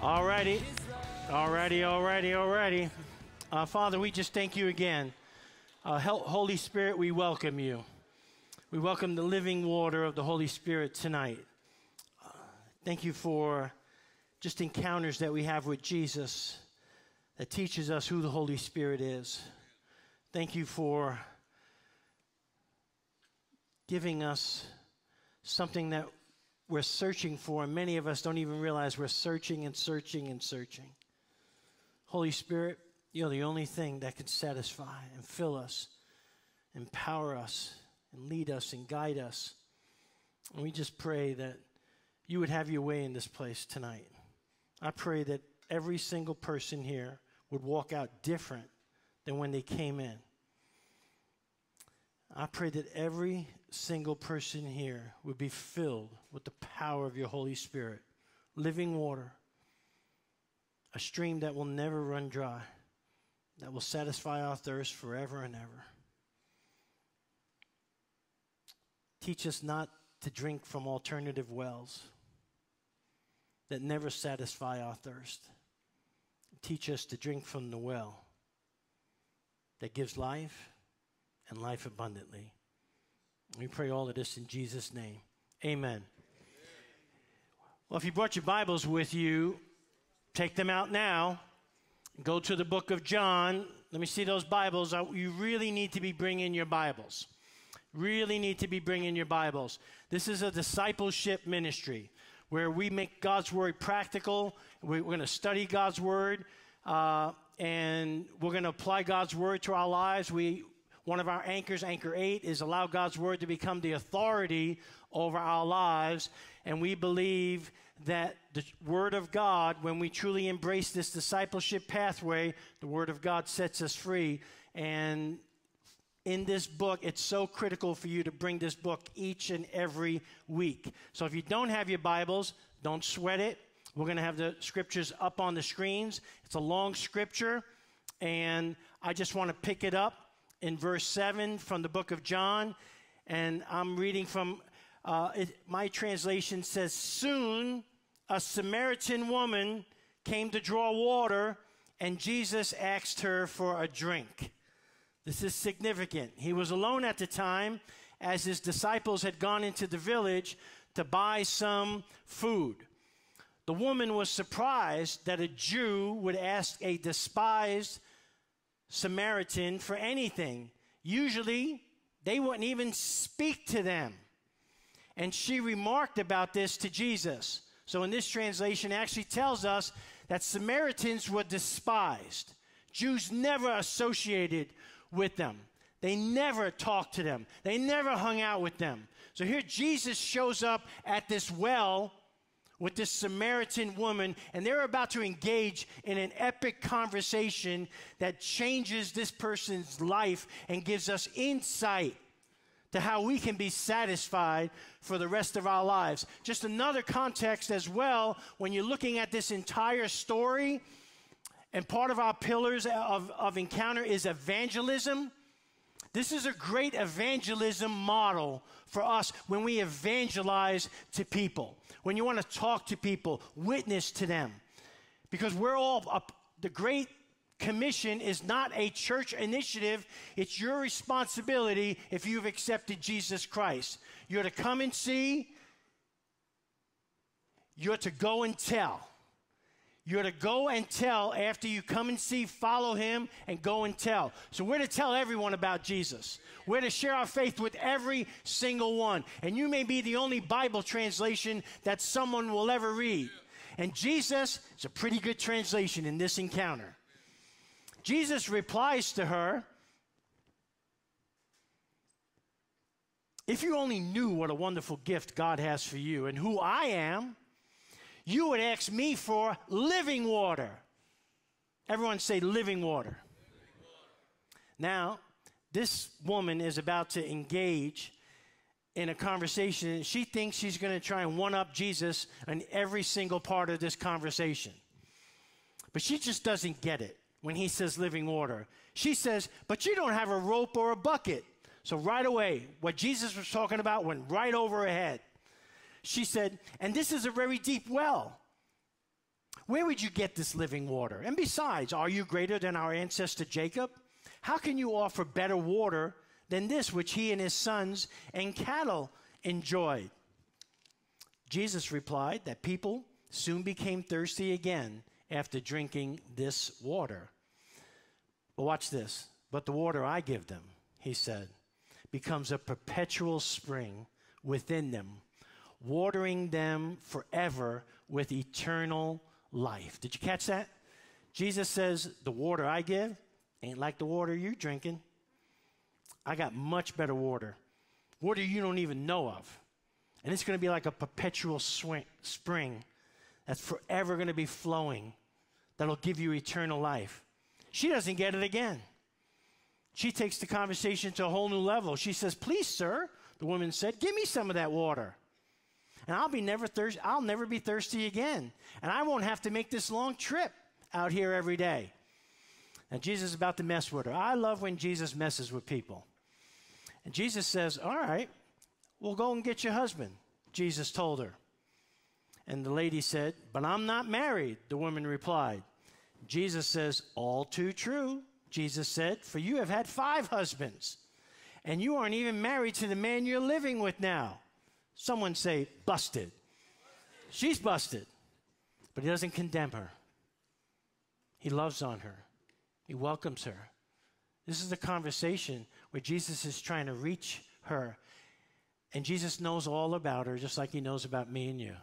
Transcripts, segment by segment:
Alrighty, alrighty, alrighty, alrighty. Uh, Father, we just thank you again. Uh, Holy Spirit, we welcome you. We welcome the living water of the Holy Spirit tonight. Uh, thank you for just encounters that we have with Jesus that teaches us who the Holy Spirit is. Thank you for giving us something that we're searching for, and many of us don't even realize we're searching and searching and searching. Holy Spirit, you're the only thing that can satisfy and fill us, empower us, and lead us and guide us. And we just pray that you would have your way in this place tonight. I pray that every single person here would walk out different than when they came in. I pray that every single person here would be filled with the power of your Holy Spirit, living water, a stream that will never run dry, that will satisfy our thirst forever and ever. Teach us not to drink from alternative wells that never satisfy our thirst. Teach us to drink from the well that gives life and life abundantly. We pray all of this in Jesus' name. Amen. Well, if you brought your Bibles with you, take them out now. Go to the book of John. Let me see those Bibles. You really need to be bringing your Bibles. Really need to be bringing your Bibles. This is a discipleship ministry where we make God's Word practical. We're going to study God's Word. Uh, and we're going to apply God's word to our lives. We one of our anchors, Anchor 8, is allow God's word to become the authority over our lives. And we believe that the word of God, when we truly embrace this discipleship pathway, the word of God sets us free. And in this book, it's so critical for you to bring this book each and every week. So if you don't have your Bibles, don't sweat it. We're going to have the scriptures up on the screens. It's a long scripture, and I just want to pick it up in verse 7 from the book of John. And I'm reading from uh, it, my translation says, Soon a Samaritan woman came to draw water, and Jesus asked her for a drink. This is significant. He was alone at the time, as his disciples had gone into the village to buy some food. The woman was surprised that a Jew would ask a despised Samaritan for anything. Usually, they wouldn't even speak to them. And she remarked about this to Jesus. So, in this translation, actually tells us that Samaritans were despised. Jews never associated with them. They never talked to them. They never hung out with them. So here Jesus shows up at this well with this Samaritan woman, and they're about to engage in an epic conversation that changes this person's life and gives us insight to how we can be satisfied for the rest of our lives. Just another context as well, when you're looking at this entire story, and part of our pillars of, of encounter is evangelism. This is a great evangelism model for us when we evangelize to people, when you want to talk to people, witness to them. Because we're all, the Great Commission is not a church initiative, it's your responsibility if you've accepted Jesus Christ. You're to come and see, you're to go and tell. You're to go and tell after you come and see, follow him and go and tell. So we're to tell everyone about Jesus. We're to share our faith with every single one. And you may be the only Bible translation that someone will ever read. And Jesus is a pretty good translation in this encounter. Jesus replies to her, If you only knew what a wonderful gift God has for you and who I am, you would ask me for living water. Everyone say living water. Now, this woman is about to engage in a conversation. She thinks she's going to try and one up Jesus in every single part of this conversation. But she just doesn't get it when he says living water. She says, But you don't have a rope or a bucket. So right away, what Jesus was talking about went right over her head. She said, And this is a very deep well. Where would you get this living water? And besides, are you greater than our ancestor Jacob? How can you offer better water than this which he and his sons and cattle enjoyed? Jesus replied that people soon became thirsty again after drinking this water. But watch this. But the water I give them, he said, becomes a perpetual spring within them, watering them forever with eternal life. Did you catch that? Jesus says, The water I give ain't like the water you're drinking. I got much better water, water you don't even know of. And it's going to be like a perpetual swing, spring that's forever going to be flowing, that'll give you eternal life. She doesn't get it again. She takes the conversation to a whole new level. She says, Please, sir, the woman said, give me some of that water. And I'll be never thirsty, I'll never be thirsty again. And I won't have to make this long trip out here every day. And Jesus is about to mess with her. I love when Jesus messes with people. And Jesus says, All right, well, go and get your husband, Jesus told her. And the lady said, But I'm not married, the woman replied. Jesus says, All too true, Jesus said, for you have had five husbands, and you aren't even married to the man you're living with now. Someone say, busted. She's busted, but he doesn't condemn her. He loves on her, he welcomes her. This is the conversation where Jesus is trying to reach her and Jesus knows all about her, just like He knows about me and you.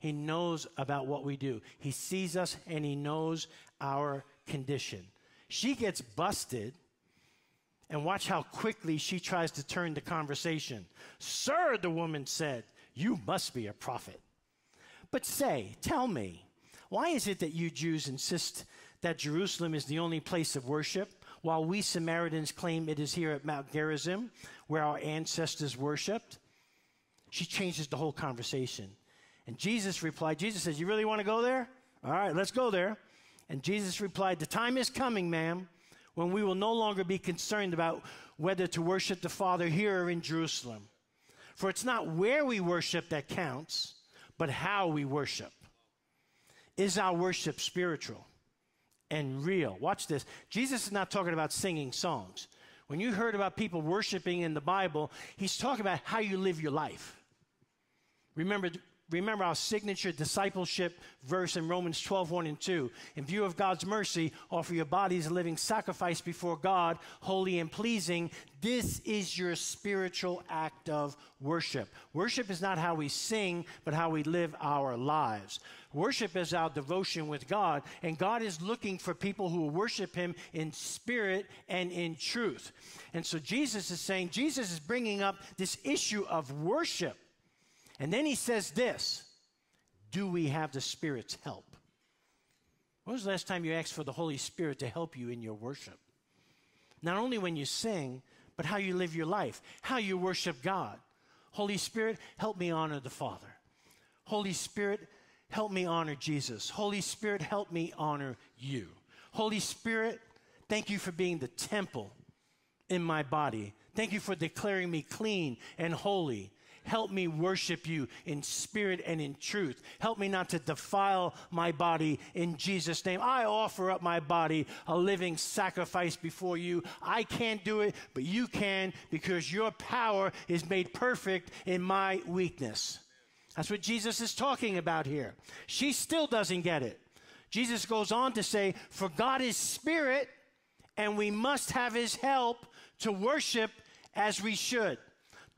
He knows about what we do. He sees us and He knows our condition. She gets busted, and watch how quickly she tries to turn the conversation. Sir, the woman said, You must be a prophet. But say, tell me, why is it that you Jews insist that Jerusalem is the only place of worship? while we Samaritans claim it is here at Mount Gerizim where our ancestors worshiped. She changes the whole conversation. And Jesus replied, Jesus says, You really want to go there? All right, let's go there. And Jesus replied, The time is coming, ma'am, when we will no longer be concerned about whether to worship the Father here or in Jerusalem. For it's not where we worship that counts, but how we worship. Is our worship spiritual? and real. Watch this. Jesus is not talking about singing songs. When you heard about people worshiping in the Bible, he's talking about how you live your life. Remember, remember our signature discipleship verse in Romans 12, 1 and 2. In view of God's mercy, offer your bodies a living sacrifice before God, holy and pleasing. This is your spiritual act of worship. Worship is not how we sing, but how we live our lives. Worship is our devotion with God, and God is looking for people who will worship Him in spirit and in truth. And so Jesus is saying, Jesus is bringing up this issue of worship. And then he says this Do we have the Spirit's help? When was the last time you asked for the Holy Spirit to help you in your worship? Not only when you sing, but how you live your life, how you worship God. Holy Spirit, help me honor the Father. Holy Spirit, help me honor Jesus. Holy Spirit, help me honor you. Holy Spirit, thank you for being the temple in my body. Thank you for declaring me clean and holy. Help me worship you in spirit and in truth. Help me not to defile my body in Jesus' name. I offer up my body a living sacrifice before you. I can't do it, but you can because your power is made perfect in my weakness. That's what Jesus is talking about here. She still doesn't get it. Jesus goes on to say, For God is spirit, and we must have his help to worship as we should.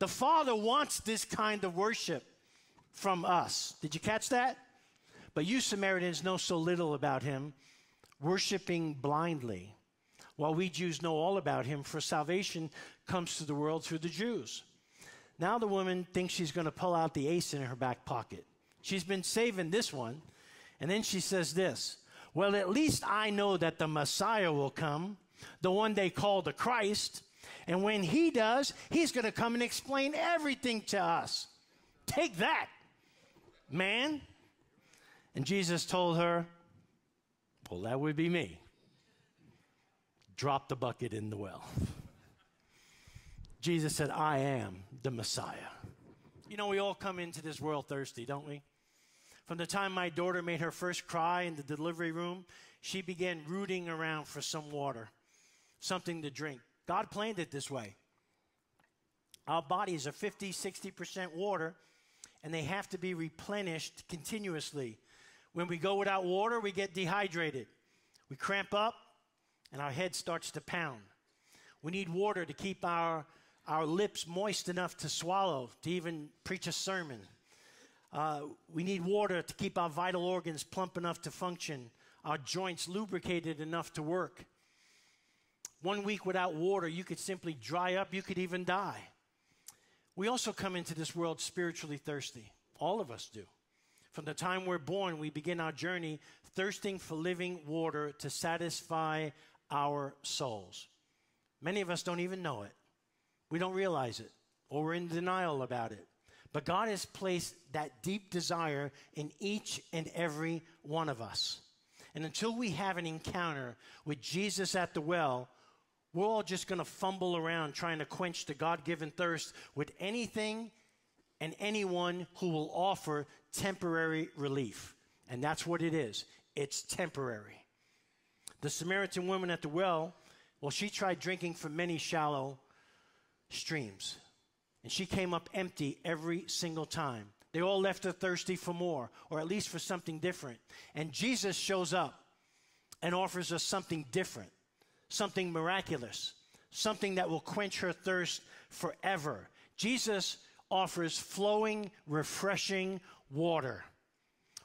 The Father wants this kind of worship from us. Did you catch that? But you Samaritans know so little about him, worshiping blindly, while we Jews know all about him, for salvation comes to the world through the Jews. Now the woman thinks she's going to pull out the ace in her back pocket. She's been saving this one. And then she says this Well, at least I know that the Messiah will come, the one they call the Christ. And when he does, he's going to come and explain everything to us. Take that, man. And Jesus told her, Well, that would be me. Drop the bucket in the well. Jesus said, I am the Messiah. You know, we all come into this world thirsty, don't we? From the time my daughter made her first cry in the delivery room, she began rooting around for some water, something to drink. God planned it this way. Our bodies are 50, 60% water, and they have to be replenished continuously. When we go without water, we get dehydrated. We cramp up, and our head starts to pound. We need water to keep our, our lips moist enough to swallow, to even preach a sermon. Uh, we need water to keep our vital organs plump enough to function, our joints lubricated enough to work. One week without water, you could simply dry up, you could even die. We also come into this world spiritually thirsty. All of us do. From the time we're born, we begin our journey thirsting for living water to satisfy our souls. Many of us don't even know it. We don't realize it, or we're in denial about it. But God has placed that deep desire in each and every one of us. And until we have an encounter with Jesus at the well, we're all just going to fumble around trying to quench the God given thirst with anything and anyone who will offer temporary relief. And that's what it is it's temporary. The Samaritan woman at the well, well, she tried drinking from many shallow streams. And she came up empty every single time. They all left her thirsty for more, or at least for something different. And Jesus shows up and offers us something different, something miraculous, something that will quench her thirst forever. Jesus offers flowing, refreshing water.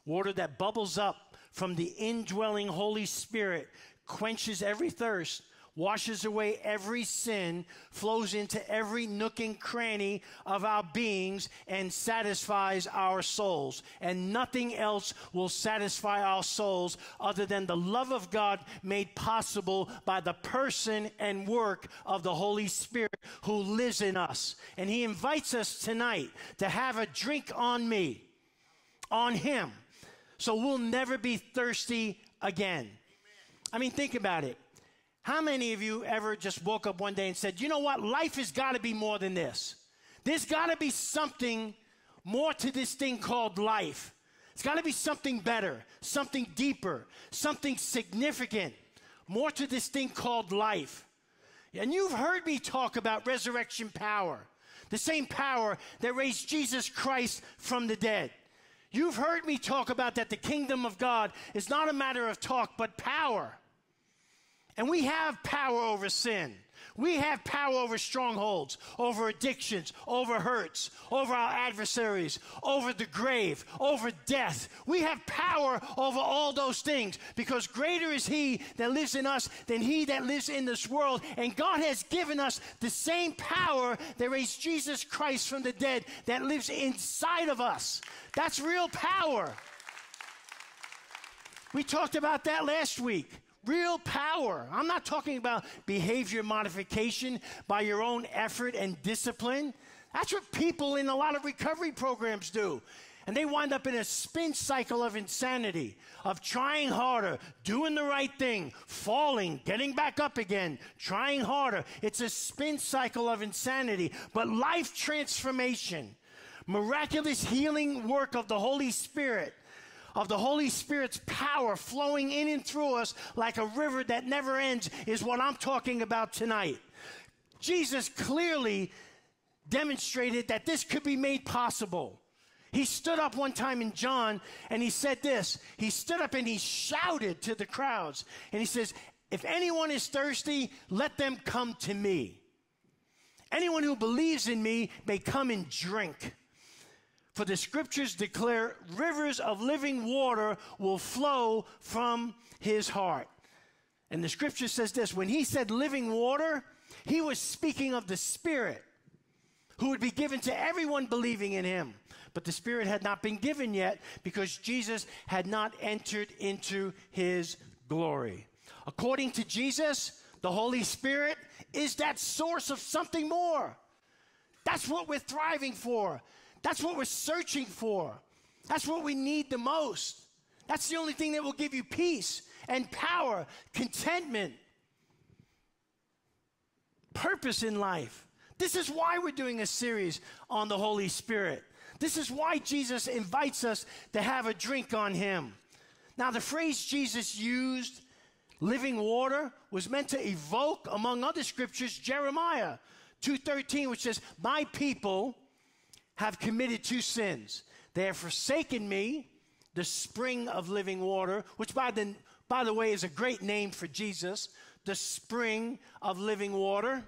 Water that bubbles up from the indwelling Holy Spirit, quenches every thirst, washes away every sin, flows into every nook and cranny of our beings, and satisfies our souls. And nothing else will satisfy our souls other than the love of God made possible by the person and work of the Holy Spirit who lives in us. And He invites us tonight to have a drink on me, on Him, so we'll never be thirsty again. I mean, think about it. How many of you ever just woke up one day and said, you know what? Life has got to be more than this. There's got to be something more to this thing called life. It's got to be something better, something deeper, something significant, more to this thing called life. And you've heard me talk about resurrection power, the same power that raised Jesus Christ from the dead. You've heard me talk about that the kingdom of God is not a matter of talk, but power. And we have power over sin. We have power over strongholds, over addictions, over hurts, over our adversaries, over the grave, over death. We have power over all those things because greater is He that lives in us than He that lives in this world. And God has given us the same power that raised Jesus Christ from the dead that lives inside of us. That's real power. We talked about that last week real power. I'm not talking about behavior modification by your own effort and discipline. That's what people in a lot of recovery programs do. And they wind up in a spin cycle of insanity, of trying harder, doing the right thing, falling, getting back up again, trying harder. It's a spin cycle of insanity. But life transformation, miraculous healing work of the Holy Spirit, of the Holy Spirit's power flowing in and through us like a river that never ends is what I'm talking about tonight. Jesus clearly demonstrated that this could be made possible. He stood up one time in John and he said this. He stood up and he shouted to the crowds and he says, If anyone is thirsty, let them come to me. Anyone who believes in me may come and drink. For the scriptures declare rivers of living water will flow from his heart. And the scripture says this when he said living water, he was speaking of the Spirit who would be given to everyone believing in him. But the Spirit had not been given yet because Jesus had not entered into his glory. According to Jesus, the Holy Spirit is that source of something more. That's what we're thriving for. That's what we're searching for. That's what we need the most. That's the only thing that will give you peace and power, contentment, purpose in life. This is why we're doing a series on the Holy Spirit. This is why Jesus invites us to have a drink on him. Now, the phrase Jesus used, living water, was meant to evoke, among other scriptures, Jeremiah 2.13, which says, My people have committed two sins. They have forsaken me, the spring of living water, which by the, by the way is a great name for Jesus, the spring of living water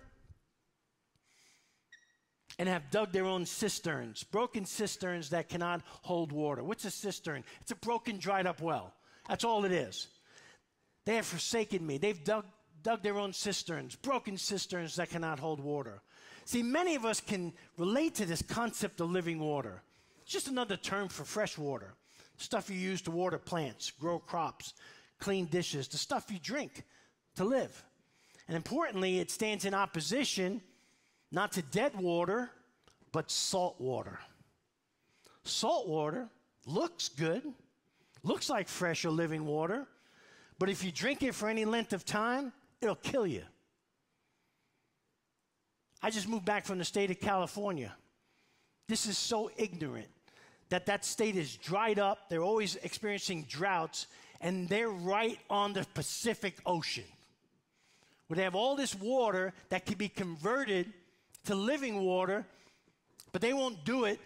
and have dug their own cisterns, broken cisterns that cannot hold water. What's a cistern? It's a broken, dried up well. That's all it is. They have forsaken me. They've dug, dug their own cisterns, broken cisterns that cannot hold water. See, many of us can relate to this concept of living water. It's just another term for fresh water. Stuff you use to water plants, grow crops, clean dishes, the stuff you drink to live. And importantly, it stands in opposition not to dead water, but salt water. Salt water looks good, looks like fresh or living water, but if you drink it for any length of time, it'll kill you. I just moved back from the state of California. This is so ignorant that that state is dried up. They're always experiencing droughts, and they're right on the Pacific Ocean, where they have all this water that can be converted to living water, but they won't do it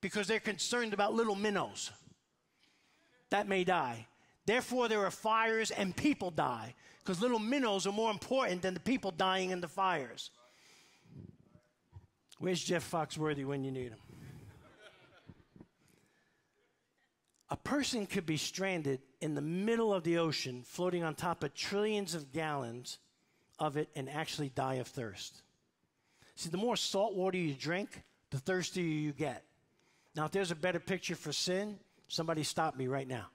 because they're concerned about little minnows that may die. Therefore, there are fires and people die because little minnows are more important than the people dying in the fires. Where's Jeff Foxworthy when you need him? A person could be stranded in the middle of the ocean, floating on top of trillions of gallons of it, and actually die of thirst. See, the more salt water you drink, the thirstier you get. Now, if there's a better picture for sin, somebody stop me right now.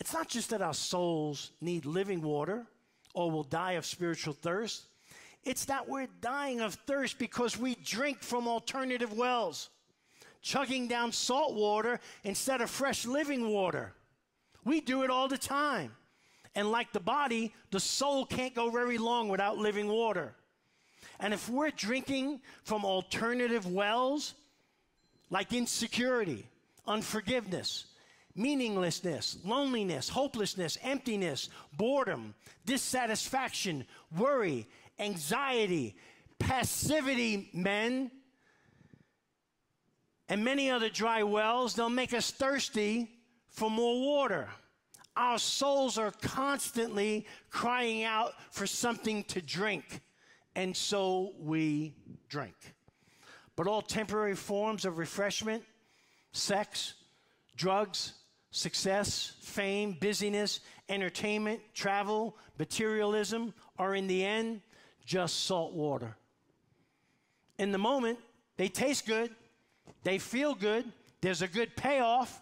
It's not just that our souls need living water or will die of spiritual thirst. It's that we're dying of thirst because we drink from alternative wells, chugging down salt water instead of fresh living water. We do it all the time. And like the body, the soul can't go very long without living water. And if we're drinking from alternative wells, like insecurity, unforgiveness, meaninglessness, loneliness, hopelessness, emptiness, boredom, dissatisfaction, worry, anxiety, passivity, men, and many other dry wells, they'll make us thirsty for more water. Our souls are constantly crying out for something to drink and so we drink. But all temporary forms of refreshment, sex, drugs, success, fame, busyness, entertainment, travel, materialism are in the end just salt water. In the moment, they taste good, they feel good, there's a good payoff,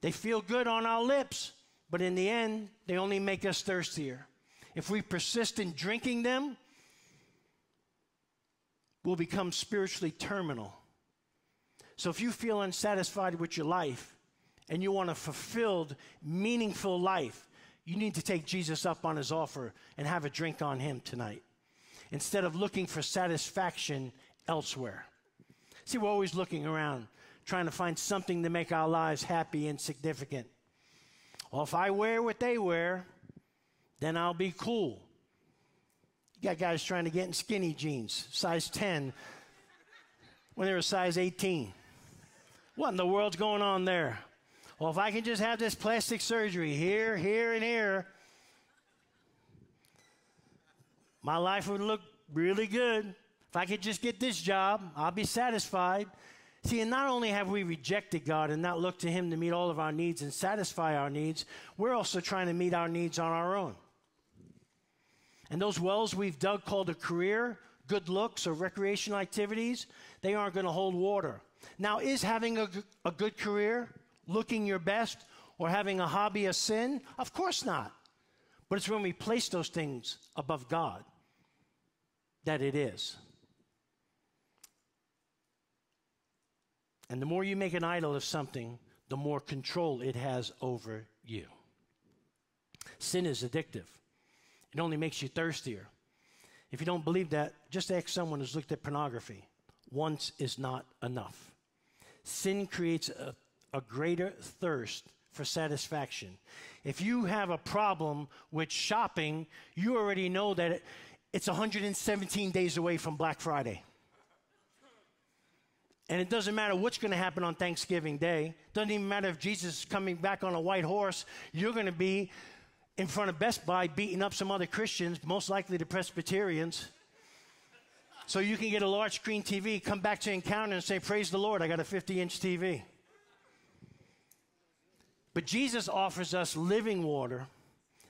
they feel good on our lips, but in the end, they only make us thirstier. If we persist in drinking them, we'll become spiritually terminal. So if you feel unsatisfied with your life and you want a fulfilled, meaningful life, you need to take Jesus up on his offer and have a drink on him tonight instead of looking for satisfaction elsewhere. See, we're always looking around trying to find something to make our lives happy and significant. Well, if I wear what they wear, then I'll be cool. You got guys trying to get in skinny jeans, size 10, when they were size 18. What in the world's going on there? Well, if I can just have this plastic surgery here, here, and here, my life would look really good. If I could just get this job, I'll be satisfied. See, and not only have we rejected God and not looked to Him to meet all of our needs and satisfy our needs, we're also trying to meet our needs on our own. And those wells we've dug called a career, good looks, or recreational activities, they aren't going to hold water. Now, is having a, a good career, looking your best, or having a hobby a sin? Of course not. But it's when we place those things above God that it is. And the more you make an idol of something, the more control it has over you. Sin is addictive. It only makes you thirstier. If you don't believe that, just ask someone who's looked at pornography. once is not enough. Sin creates a, a greater thirst for satisfaction. If you have a problem with shopping, you already know that it, it's 117 days away from Black Friday. And it doesn't matter what's going to happen on Thanksgiving Day. Doesn't even matter if Jesus is coming back on a white horse. You're going to be in front of Best Buy beating up some other Christians, most likely the Presbyterians. So you can get a large screen TV, come back to Encounter and say, Praise the Lord, I got a 50 inch TV. But Jesus offers us living water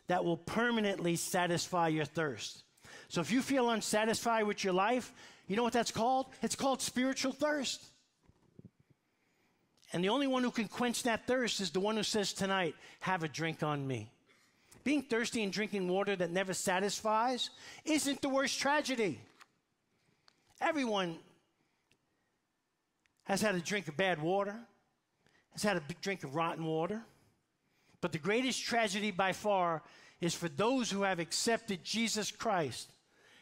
that will permanently satisfy your thirst. So if you feel unsatisfied with your life, you know what that's called? It's called spiritual thirst. And the only one who can quench that thirst is the one who says tonight, Have a drink on me. Being thirsty and drinking water that never satisfies isn't the worst tragedy. Everyone has had a drink of bad water, has had a drink of rotten water. But the greatest tragedy by far is for those who have accepted Jesus Christ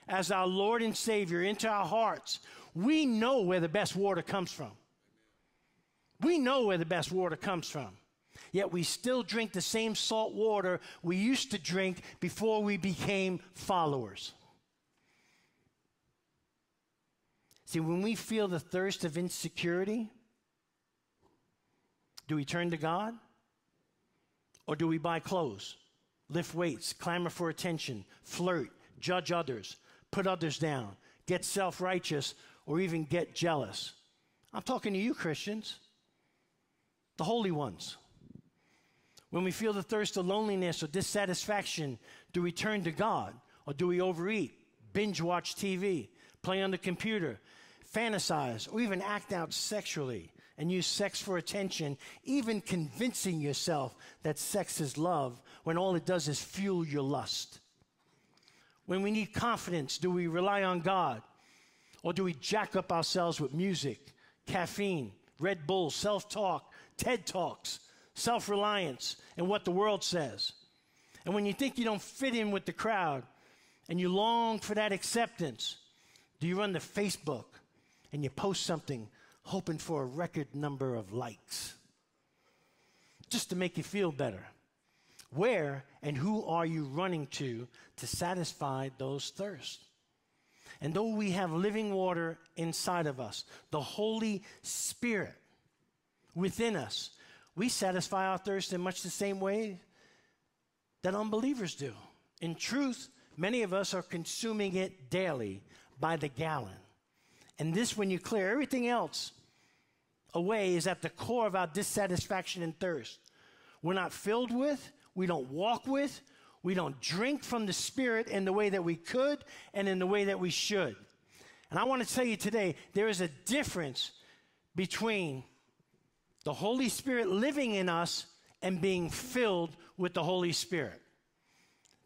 as our Lord and Savior into our hearts. We know where the best water comes from. We know where the best water comes from. Yet we still drink the same salt water we used to drink before we became followers. See, when we feel the thirst of insecurity, do we turn to God? Or do we buy clothes, lift weights, clamor for attention, flirt, judge others, put others down, get self righteous, or even get jealous? I'm talking to you, Christians the holy ones. When we feel the thirst of loneliness or dissatisfaction, do we turn to God or do we overeat, binge watch TV, play on the computer, fantasize, or even act out sexually and use sex for attention, even convincing yourself that sex is love when all it does is fuel your lust? When we need confidence, do we rely on God or do we jack up ourselves with music, caffeine, Red Bull, self talk, TED Talks, self reliance, and what the world says. And when you think you don't fit in with the crowd and you long for that acceptance, do you run to Facebook and you post something hoping for a record number of likes just to make you feel better? Where and who are you running to to satisfy those thirsts? And though we have living water inside of us, the Holy Spirit within us. We satisfy our thirst in much the same way that unbelievers do. In truth, many of us are consuming it daily by the gallon. And this, when you clear everything else away, is at the core of our dissatisfaction and thirst. We're not filled with, we don't walk with, we don't drink from the Spirit in the way that we could and in the way that we should. And I want to tell you today there is a difference between the Holy Spirit living in us and being filled with the Holy Spirit.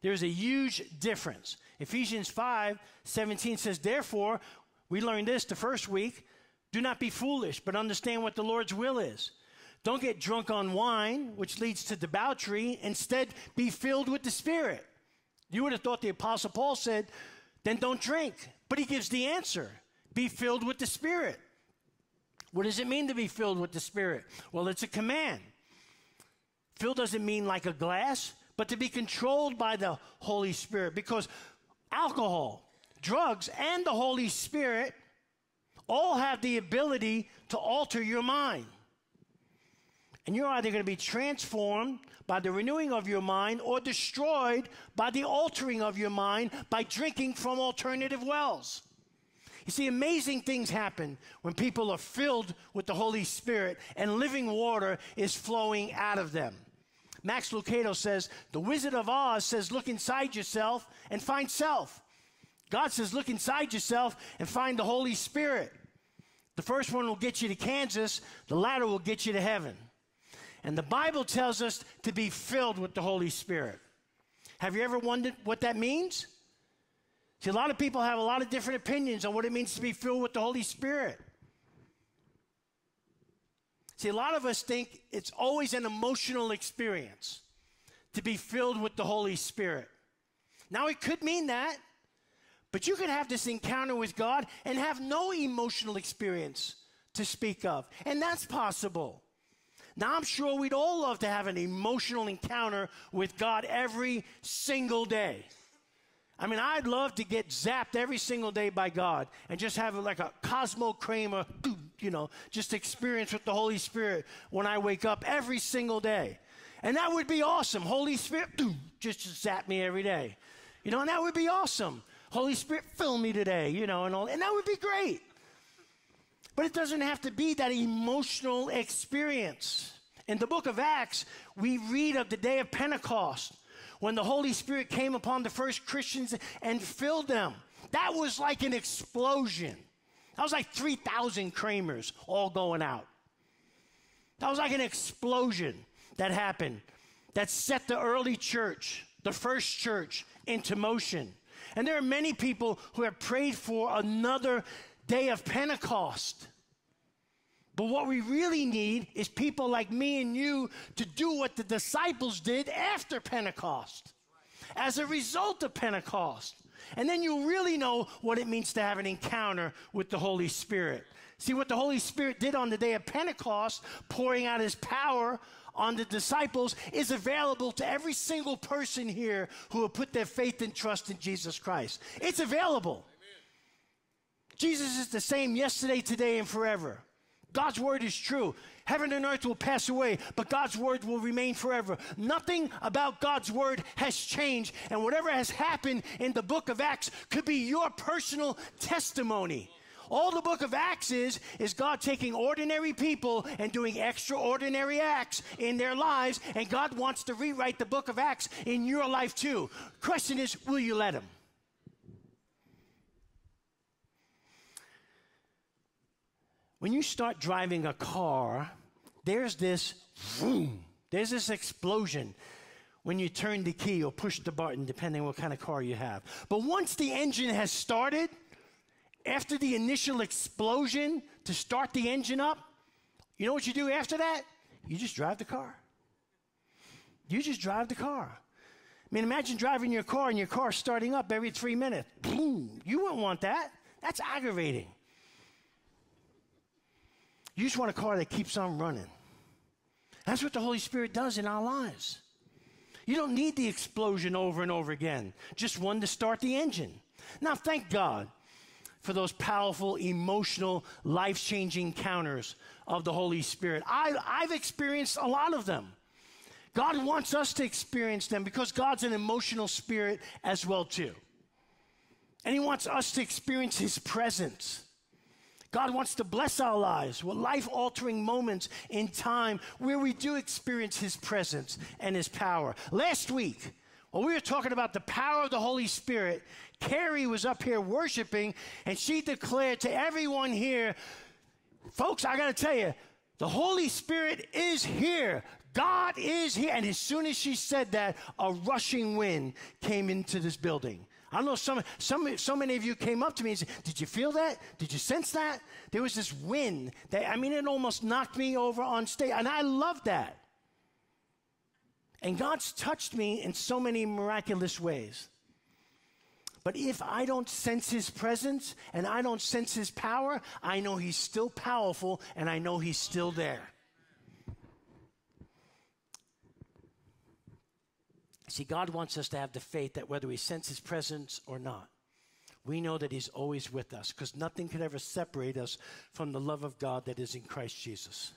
There's a huge difference. Ephesians 5 17 says, Therefore, we learned this the first week do not be foolish, but understand what the Lord's will is. Don't get drunk on wine, which leads to debauchery. Instead, be filled with the Spirit. You would have thought the Apostle Paul said, then don't drink. But he gives the answer be filled with the Spirit. What does it mean to be filled with the Spirit? Well, it's a command. Fill doesn't mean like a glass, but to be controlled by the Holy Spirit because alcohol, drugs, and the Holy Spirit all have the ability to alter your mind. And you're either going to be transformed by the renewing of your mind or destroyed by the altering of your mind by drinking from alternative wells. You see, amazing things happen when people are filled with the Holy Spirit and living water is flowing out of them. Max Lucado says, The Wizard of Oz says, Look inside yourself and find self. God says, Look inside yourself and find the Holy Spirit. The first one will get you to Kansas, the latter will get you to heaven. And the Bible tells us to be filled with the Holy Spirit. Have you ever wondered what that means? See, a lot of people have a lot of different opinions on what it means to be filled with the Holy Spirit. See, a lot of us think it's always an emotional experience to be filled with the Holy Spirit. Now, it could mean that, But you could have this encounter with God and have no emotional experience to speak of. And that's possible. Now, I'm sure we'd all love to have an emotional encounter with God every single day. I mean, I'd love to get zapped every single day by God and just have like a Cosmo Kramer, you know, just experience with the Holy Spirit when I wake up every single day. And that would be awesome. Holy Spirit, just zap me every day. You know, and that would be awesome. Holy Spirit, fill me today, you know, and all, and that would be great. But it doesn't have to be that emotional experience. In the book of Acts, we read of the day of Pentecost when the Holy Spirit came upon the first Christians and filled them. That was like an explosion. That was like 3,000 Kramers all going out. That was like an explosion that happened that set the early church, the first church, into motion. And there are many people who have prayed for another day of Pentecost. But what we really need is people like me and you to do what the disciples did after Pentecost, as a result of Pentecost. And then you really know what it means to have an encounter with the Holy Spirit. See what the Holy Spirit did on the day of Pentecost, pouring out his power on the disciples, is available to every single person here who will put their faith and trust in Jesus Christ. It's available. Jesus is the same yesterday, today, and forever. God's word is true. Heaven and earth will pass away, but God's word will remain forever. Nothing about God's word has changed, and whatever has happened in the book of Acts could be your personal testimony. All the book of Acts is, is God taking ordinary people and doing extraordinary acts in their lives, and God wants to rewrite the book of Acts in your life too. Question is, will you let Him? When you start driving a car, there's this boom, there's this explosion when you turn the key or push the button, depending on what kind of car you have. But once the engine has started, after the initial explosion to start the engine up, you know what you do after that? You just drive the car. You just drive the car. I mean, imagine driving your car and your car starting up every three minutes. Boom. You wouldn't want that. That's aggravating. You just want a car that keeps on running. That's what the Holy Spirit does in our lives. You don't need the explosion over and over again, just one to start the engine. Now, thank God for those powerful, emotional, life changing encounters of the Holy Spirit. I, I've experienced a lot of them. God wants us to experience them because God's an emotional spirit as well too. And he wants us to experience his presence. God wants to bless our lives with life altering moments in time where we do experience His presence and His power. Last week, when we were talking about the power of the Holy Spirit, Carrie was up here worshiping and she declared to everyone here, folks, I got to tell you, the Holy Spirit is here. God is here. And as soon as she said that, a rushing wind came into this building. I know, some, some, so many of you came up to me and said, Did you feel that? Did you sense that? There was this wind that, I mean, it almost knocked me over on stage. And I love that. And God's touched me in so many miraculous ways. But if I don't sense his presence and I don't sense his power, I know he's still powerful and I know he's still there. See, God wants us to have the faith that whether we sense His presence or not, we know that He's always with us because nothing could ever separate us from the love of God that is in Christ Jesus.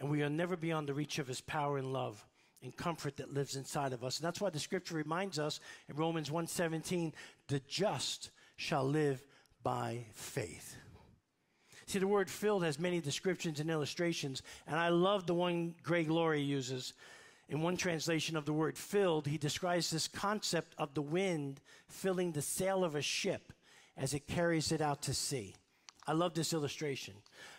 And we are never beyond the reach of His power and love and comfort that lives inside of us. And that's why the scripture reminds us in Romans 1:17, the just shall live by faith. See, the word filled has many descriptions and illustrations, and I love the one Greg Laurie uses in one translation of the word filled, he describes this concept of the wind filling the sail of a ship as it carries it out to sea. I love this illustration.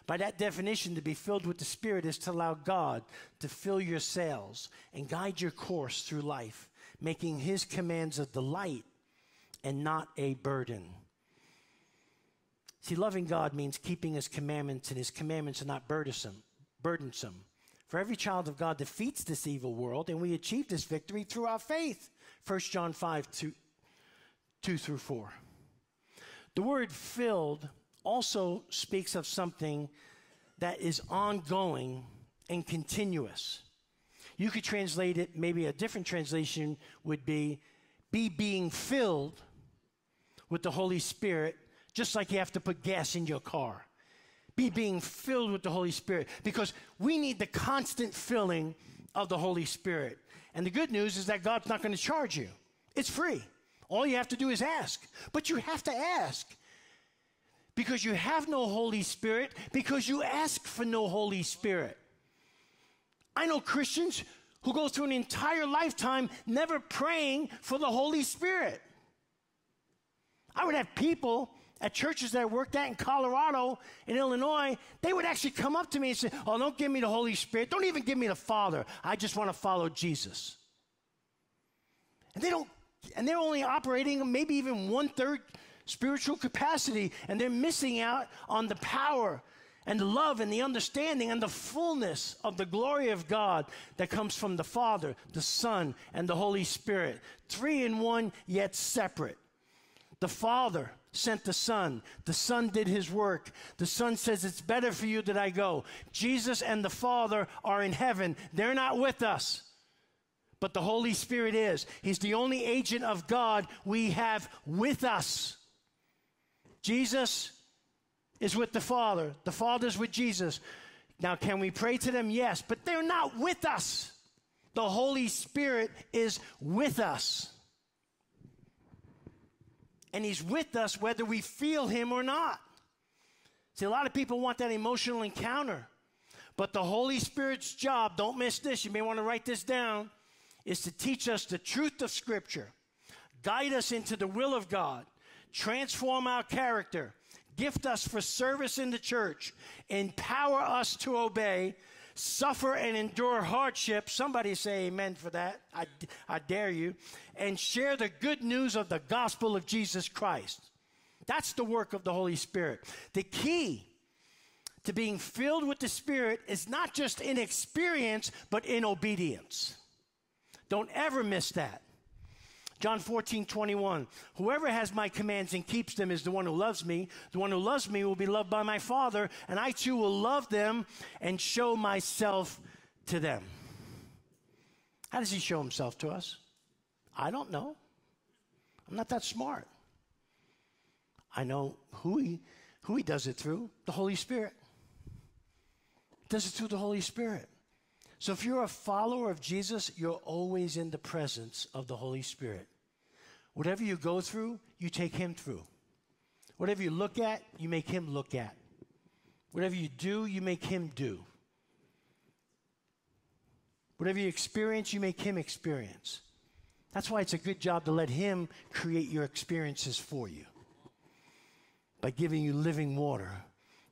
By that definition, to be filled with the Spirit is to allow God to fill your sails and guide your course through life, making His commands a delight and not a burden. See, loving God means keeping His commandments, and His commandments are not burdensome. burdensome. For every child of God defeats this evil world, and we achieve this victory through our faith. 1 John 5 2, 2 through 4. The word filled also speaks of something that is ongoing and continuous. You could translate it, maybe a different translation would be be being filled with the Holy Spirit, just like you have to put gas in your car. Be being filled with the Holy Spirit because we need the constant filling of the Holy Spirit. And the good news is that God's not going to charge you, it's free. All you have to do is ask. But you have to ask because you have no Holy Spirit, because you ask for no Holy Spirit. I know Christians who go through an entire lifetime never praying for the Holy Spirit. I would have people at churches that I worked at in Colorado, in Illinois, they would actually come up to me and say, Oh, don't give me the Holy Spirit. Don't even give me the Father. I just want to follow Jesus. And they don't, and they're only operating maybe even one third spiritual capacity, and they're missing out on the power and the love and the understanding and the fullness of the glory of God that comes from the Father, the Son, and the Holy Spirit. Three in one, yet separate. The Father sent the Son. The Son did his work. The Son says, It's better for you that I go. Jesus and the Father are in heaven. They're not with us, but the Holy Spirit is. He's the only agent of God we have with us. Jesus is with the Father, the Father's with Jesus. Now, can we pray to them? Yes, but they're not with us. The Holy Spirit is with us. And He's with us whether we feel Him or not. See, a lot of people want that emotional encounter. But the Holy Spirit's job, don't miss this, you may want to write this down, is to teach us the truth of Scripture, guide us into the will of God, transform our character, gift us for service in the church, empower us to obey, suffer and endure hardship. Somebody say amen for that. I, I dare you. And share the good news of the gospel of Jesus Christ. That's the work of the Holy Spirit. The key to being filled with the Spirit is not just in experience, but in obedience. Don't ever miss that. John 14, 21. Whoever has my commands and keeps them is the one who loves me. The one who loves me will be loved by my Father, and I too will love them and show myself to them. How does he show himself to us? I don't know. I'm not that smart. I know who he, who he does it through the Holy Spirit. Does it through the Holy Spirit. So if you're a follower of Jesus, you're always in the presence of the Holy Spirit. Whatever you go through, you take Him through. Whatever you look at, you make Him look at. Whatever you do, you make Him do. Whatever you experience, you make Him experience. That's why it's a good job to let Him create your experiences for you by giving you living water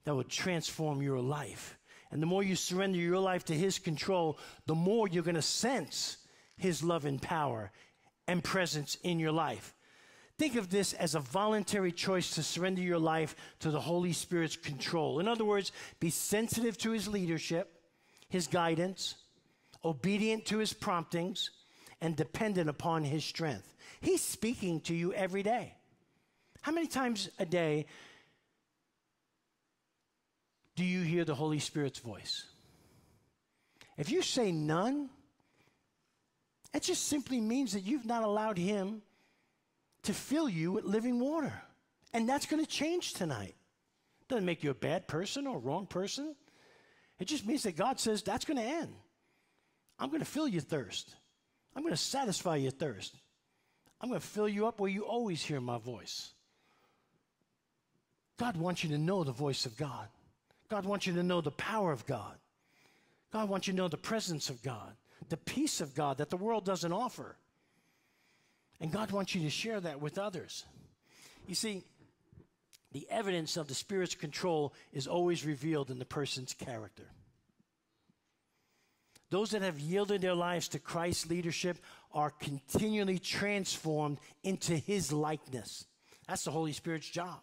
that will transform your life. And the more you surrender your life to His control, the more you're going to sense His love and power and presence in your life. Think of this as a voluntary choice to surrender your life to the Holy Spirit's control. In other words, be sensitive to His leadership, His guidance, obedient to His promptings, and dependent upon His strength. He's speaking to you every day. How many times a day do you hear the Holy Spirit's voice? If you say none, it just simply means that you've not allowed Him to fill you with living water. And that's going to change tonight. Doesn't make you a bad person or a wrong person. It just means that God says that's going to end. I'm going to fill your thirst. I'm going to satisfy your thirst. I'm going to fill you up where you always hear my voice. God wants you to know the voice of God. God wants you to know the power of God. God wants you to know the presence of God the peace of God that the world doesn't offer. And God wants you to share that with others. You see, the evidence of the Spirit's control is always revealed in the person's character. Those that have yielded their lives to Christ's leadership are continually transformed into His likeness. That's the Holy Spirit's job.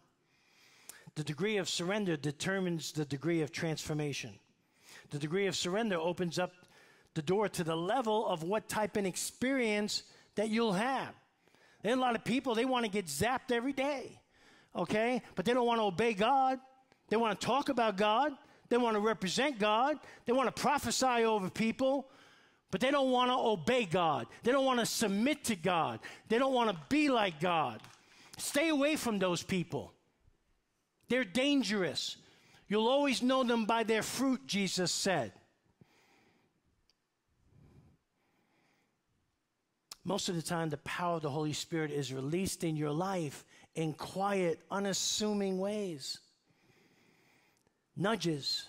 The degree of surrender determines the degree of transformation. The degree of surrender opens up the door to the level of what type of experience that you'll have. There are a lot of people, they want to get zapped every day, okay? But they don't want to obey God. They want to talk about God. They want to represent God. They want to prophesy over people, but they don't want to obey God. They don't want to submit to God. They don't want to be like God. Stay away from those people. They're dangerous. You'll always know them by their fruit, Jesus said. Most of the time, the power of the Holy Spirit is released in your life in quiet, unassuming ways. Nudges,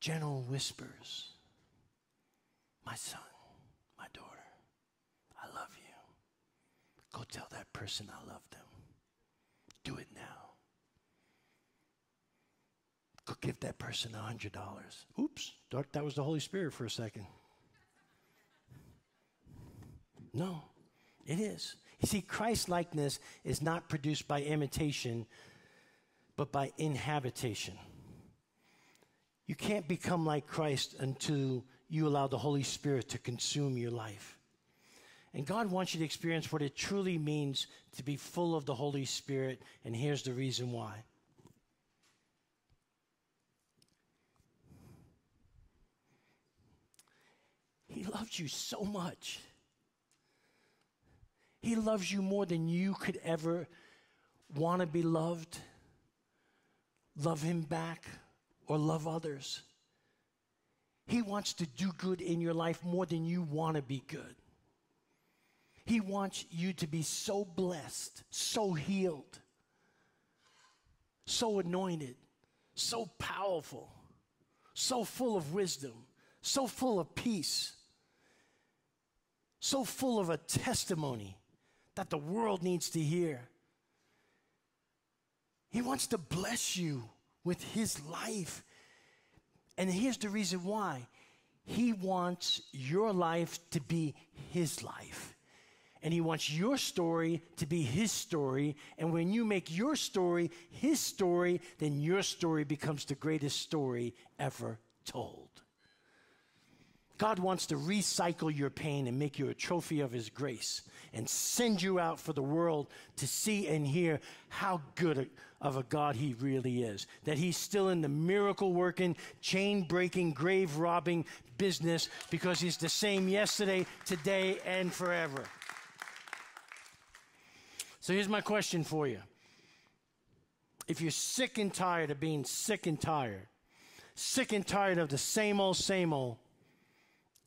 gentle whispers. My son, my daughter, I love you. Go tell that person I love them. Do it now. Go give that person a $100. Oops, that was the Holy Spirit for a second. No, it is. You see, Christ likeness is not produced by imitation, but by inhabitation. You can't become like Christ until you allow the Holy Spirit to consume your life. And God wants you to experience what it truly means to be full of the Holy Spirit, and here's the reason why. He loves you so much. He loves you more than you could ever want to be loved, love Him back, or love others. He wants to do good in your life more than you want to be good. He wants you to be so blessed, so healed, so anointed, so powerful, so full of wisdom, so full of peace, so full of a testimony that the world needs to hear. He wants to bless you with His life and here's the reason why He wants your life to be His life. And He wants your story to be His story. And when you make your story His story, then your story becomes the greatest story ever told. God wants to recycle your pain and make you a trophy of His grace and send you out for the world to see and hear how good of a God He really is. That He's still in the miracle working, chain breaking, grave robbing business because He's the same yesterday, today, and forever. So here's my question for you. If you're sick and tired of being sick and tired, sick and tired of the same old, same old,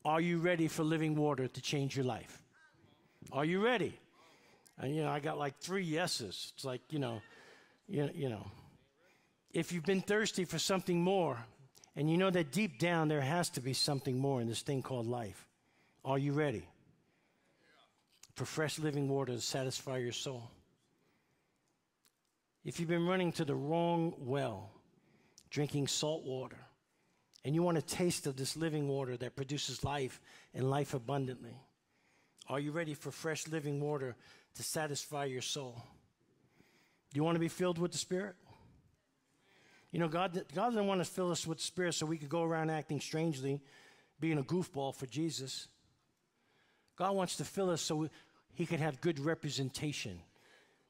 are you ready for living water to change your life? Are you ready? And you know, I got like three yeses. It's like, you know, you, you know. If you've been thirsty for something more, and you know that deep down there has to be something more in this thing called life, are you ready for fresh living water to satisfy your soul? If you've been running to the wrong well, drinking salt water, and you want a taste of this living water that produces life and life abundantly, are you ready for fresh living water to satisfy your soul? Do you want to be filled with the Spirit? You know, God, God doesn't want to fill us with the Spirit so we could go around acting strangely, being a goofball for Jesus. God wants to fill us so He can have good representation,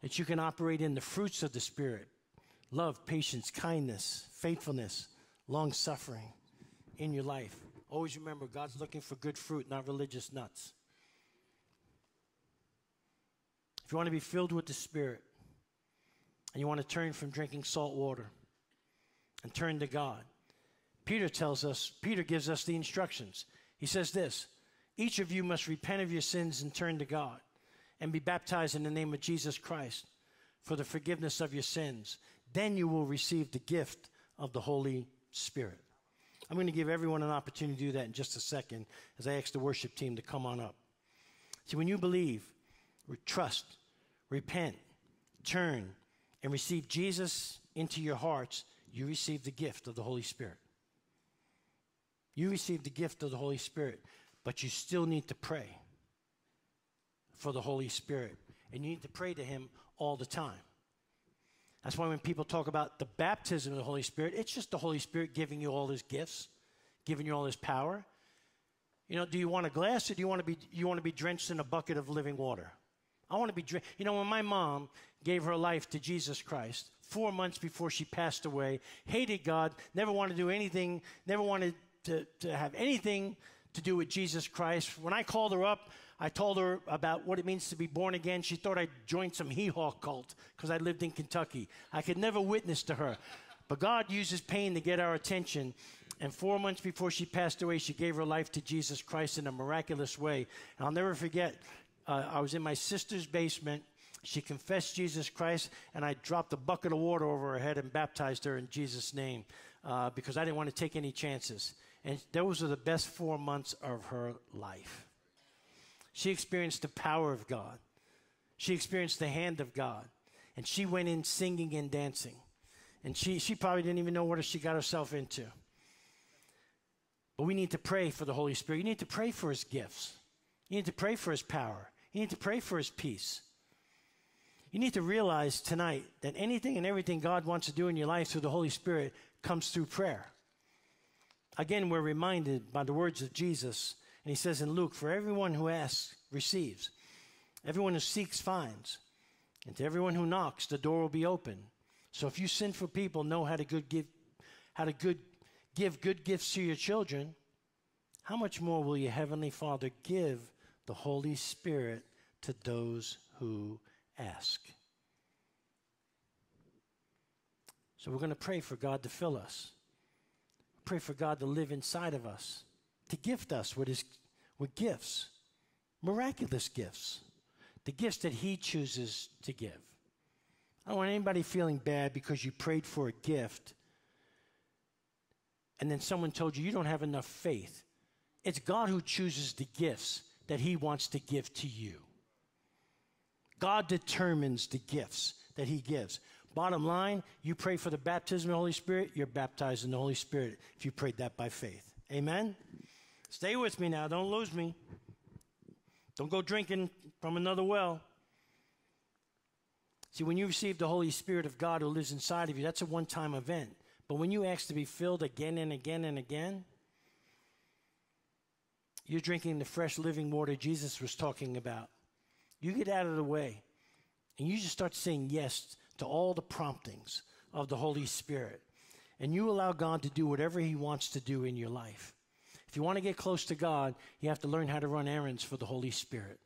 that you can operate in the fruits of the Spirit love, patience, kindness, faithfulness, long suffering in your life. Always remember, God's looking for good fruit, not religious nuts. If you want to be filled with the Spirit and you want to turn from drinking salt water and turn to God, Peter tells us, Peter gives us the instructions. He says this Each of you must repent of your sins and turn to God and be baptized in the name of Jesus Christ for the forgiveness of your sins. Then you will receive the gift of the Holy Spirit. I'm going to give everyone an opportunity to do that in just a second as I ask the worship team to come on up. See, when you believe, trust, repent, turn, and receive Jesus into your hearts, you receive the gift of the Holy Spirit. You receive the gift of the Holy Spirit, but you still need to pray for the Holy Spirit. And you need to pray to Him all the time. That's why when people talk about the baptism of the Holy Spirit, it's just the Holy Spirit giving you all His gifts, giving you all His power. You know, do you want a glass or do you want to be you want to be drenched in a bucket of living water? I want to be drink. You know, when my mom gave her life to Jesus Christ, four months before she passed away, hated God, never wanted to do anything, never wanted to, to have anything to do with Jesus Christ. When I called her up, I told her about what it means to be born again. She thought I'd joined some hee haw cult because I lived in Kentucky. I could never witness to her. But God uses pain to get our attention. And four months before she passed away, she gave her life to Jesus Christ in a miraculous way. And I'll never forget, uh, I was in my sister's basement. She confessed Jesus Christ, and I dropped a bucket of water over her head and baptized her in Jesus' name uh, because I didn't want to take any chances. And those were the best four months of her life. She experienced the power of God, she experienced the hand of God, and she went in singing and dancing. And she, she probably didn't even know what she got herself into. But we need to pray for the Holy Spirit. You need to pray for his gifts. You need to pray for his power. You need to pray for his peace. You need to realize tonight that anything and everything God wants to do in your life through the Holy Spirit comes through prayer. Again, we're reminded by the words of Jesus, and he says in Luke, For everyone who asks receives, everyone who seeks finds, and to everyone who knocks, the door will be open. So if you sinful people know how to good give, how to good, give good gifts to your children, how much more will your heavenly Father give the Holy Spirit to those who ask? So we're going to pray for God to fill us pray for God to live inside of us, to gift us with, his, with gifts, miraculous gifts, the gifts that He chooses to give. I don't want anybody feeling bad because you prayed for a gift and then someone told you you don't have enough faith. It's God who chooses the gifts that He wants to give to you. God determines the gifts that He gives. Bottom line, you pray for the baptism of the Holy Spirit, you're baptized in the Holy Spirit if you prayed that by faith. Amen? Stay with me now. Don't lose me. Don't go drinking from another well. See, when you receive the Holy Spirit of God who lives inside of you, that's a one time event. But when you ask to be filled again and again and again, you're drinking the fresh living water Jesus was talking about. You get out of the way and you just start saying yes to all the promptings of the Holy Spirit. And you allow God to do whatever He wants to do in your life. You want to get close to God, you have to learn how to run errands for the Holy Spirit.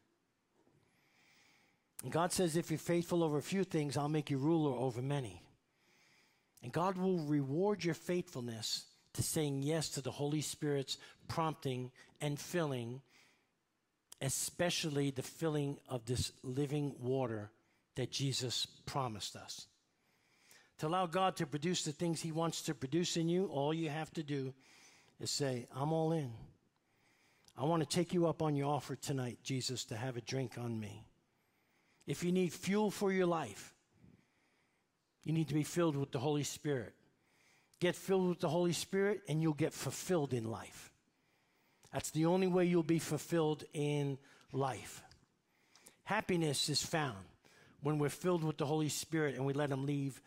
And God says, if you're faithful over a few things, I'll make you ruler over many. And God will reward your faithfulness to saying yes to the Holy Spirit's prompting and filling, especially the filling of this living water that Jesus promised us. To allow God to produce the things He wants to produce in you, all you have to do is say, I'm all in. I want to take you up on your offer tonight, Jesus, to have a drink on me. If you need fuel for your life, you need to be filled with the Holy Spirit. Get filled with the Holy Spirit, and you'll get fulfilled in life. That's the only way you'll be fulfilled in life. Happiness is found when we're filled with the Holy Spirit and we let Him leave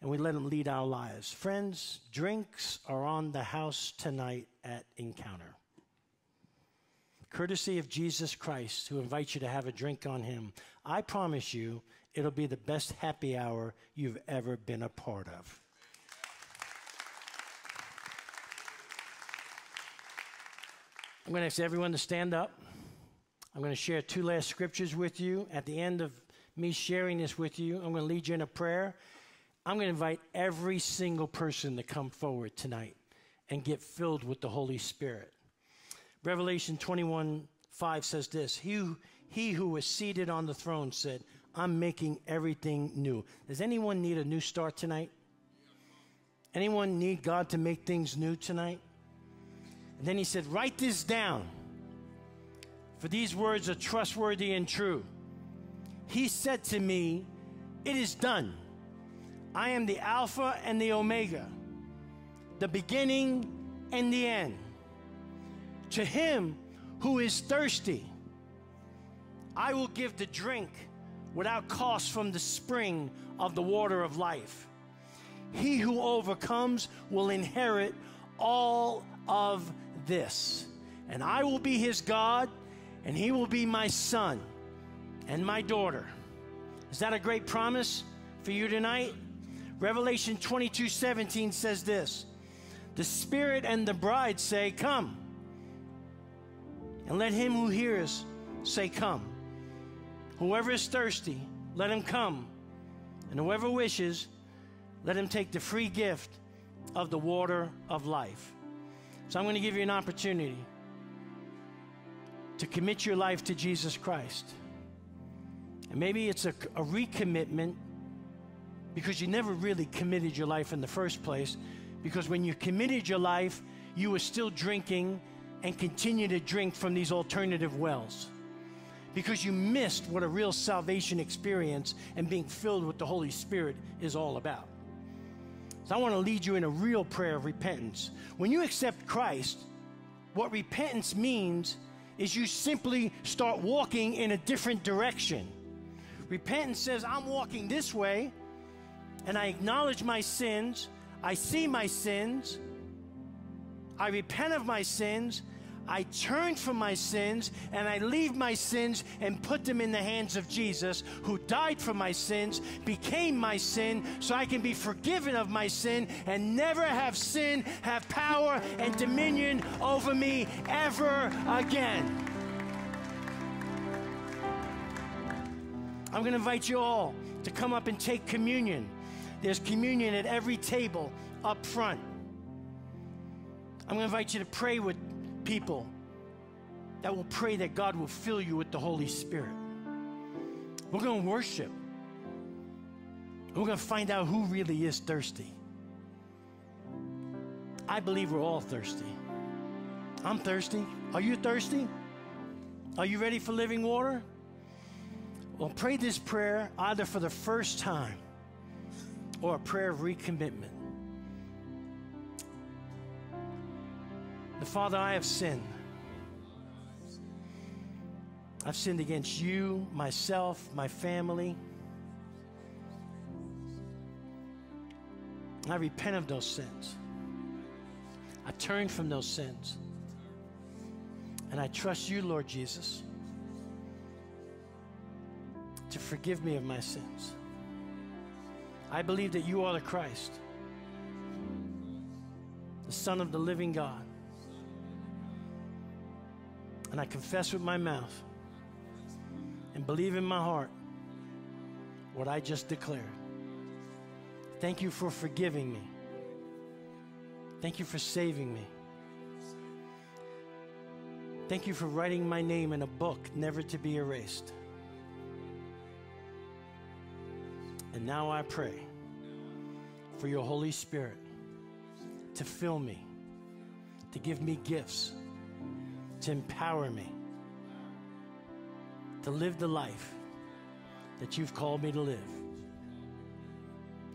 and we let Him lead our lives. Friends, drinks are on the house tonight at Encounter. Courtesy of Jesus Christ, who invites you to have a drink on Him. I promise you, it'll be the best happy hour you've ever been a part of. I'm going to ask everyone to stand up. I'm going to share two last scriptures with you at the end of me sharing this with you. I'm going to lead you in a prayer. I'm going to invite every single person to come forward tonight and get filled with the Holy Spirit. Revelation 21 5 says this He, he who was seated on the throne said, I'm making everything new. Does anyone need a new start tonight? Anyone need God to make things new tonight? And then he said, Write this down, for these words are trustworthy and true he said to me, It is done. I am the Alpha and the Omega, the beginning and the end. To him who is thirsty, I will give the drink without cost from the spring of the water of life. He who overcomes will inherit all of this. And I will be his God, and he will be my son and my daughter. Is that a great promise for you tonight? Revelation 22 17 says this The Spirit and the bride say, Come. And let him who hears say, Come. Whoever is thirsty, let him come. And whoever wishes, let him take the free gift of the water of life. So I'm going to give you an opportunity to commit your life to Jesus Christ. And maybe it's a, a recommitment because you never really committed your life in the first place. Because when you committed your life, you were still drinking and continue to drink from these alternative wells. Because you missed what a real salvation experience and being filled with the Holy Spirit is all about. So I want to lead you in a real prayer of repentance. When you accept Christ, what repentance means is you simply start walking in a different direction. Repentance says, I'm walking this way, and I acknowledge my sins, I see my sins, I repent of my sins, I turn from my sins and I leave my sins and put them in the hands of Jesus, who died for my sins, became my sin, so I can be forgiven of my sin and never have sin have power and dominion over me ever again. I'm going to invite you all to come up and take communion. There's communion at every table up front. I'm going to invite you to pray with people that will pray that God will fill you with the Holy Spirit. We're going to worship. We're going to find out who really is thirsty. I believe we're all thirsty. I'm thirsty. Are you thirsty? Are you ready for living water? Well, pray this prayer either for the first time or a prayer of recommitment. The Father, I have sinned. I've sinned against you, myself, my family. I repent of those sins. I turn from those sins. And I trust you, Lord Jesus to forgive me of my sins. I believe that you are the Christ, the Son of the living God. And I confess with my mouth and believe in my heart what I just declared. Thank you for forgiving me. Thank you for saving me. Thank you for writing my name in a book never to be erased. And now I pray for your Holy Spirit to fill me, to give me gifts, to empower me, to live the life that you've called me to live.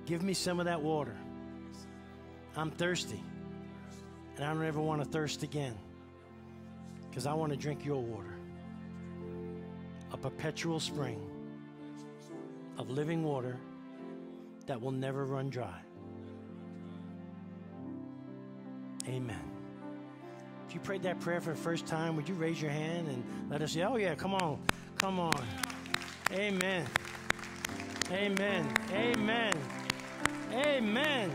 Give me some of that water. I'm thirsty, and I don't ever want to thirst again because I want to drink your water, a perpetual spring of living water that will never run dry. Amen. If you prayed that prayer for the first time, would you raise your hand and let us say, Oh, yeah, come on, come on. Amen. Amen. Amen. Amen.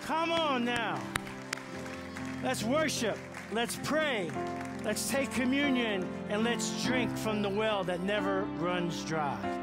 Come on now. Let's worship. Let's pray. Let's take communion and let's drink from the well that never runs dry.